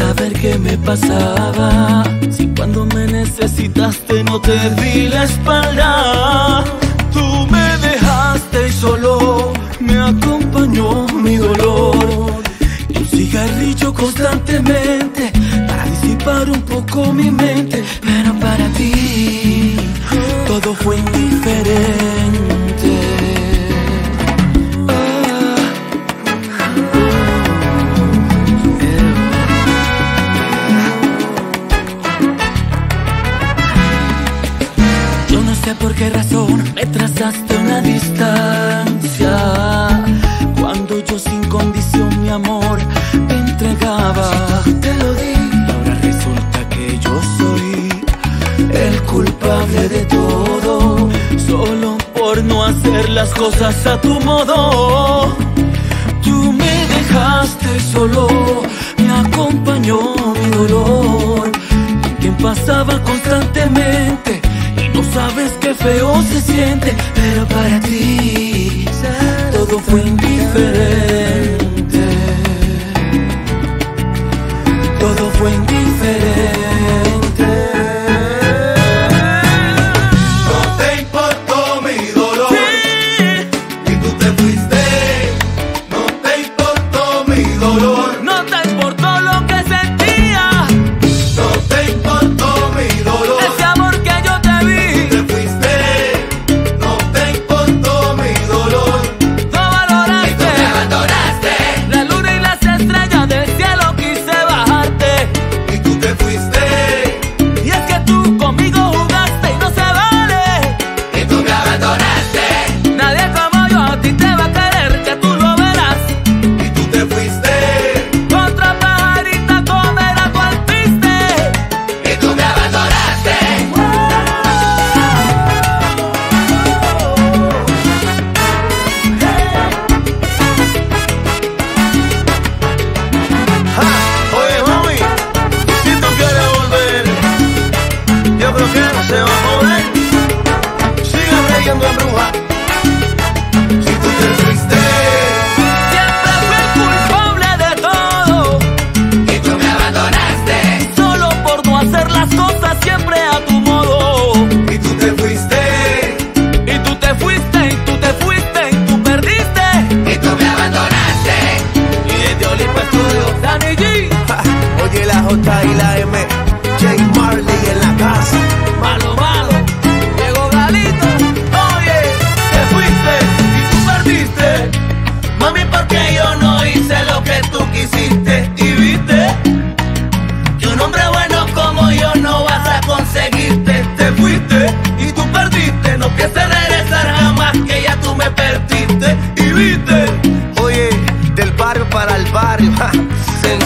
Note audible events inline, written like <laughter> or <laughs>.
saber qué me pasaba. Si cuando me necesitaste no te di la espalda. Tú me dejaste y solo me acompañó mi dolor. Y un cigarrillo constantemente para disipar un poco mi mente me trazaste una distancia. Cuando yo sin condición mi amor te entregaba, te lo di. Y ahora resulta que yo soy el culpable de todo, solo por no hacer las cosas a tu modo. Tú me dejaste solo, me acompañó mi dolor, y quien pasaba constantemente Sabes qué feo se siente, pero para ti todo fue indiferente. para el barrio. <laughs>